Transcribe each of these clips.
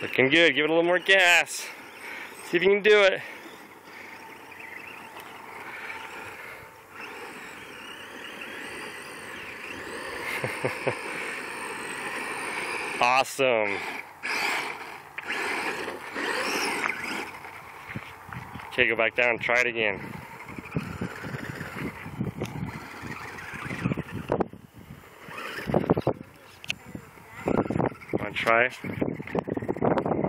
Looking good. Give it a little more gas. See if you can do it. awesome. Okay, go back down and try it again. Want to try?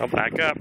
I'll back up.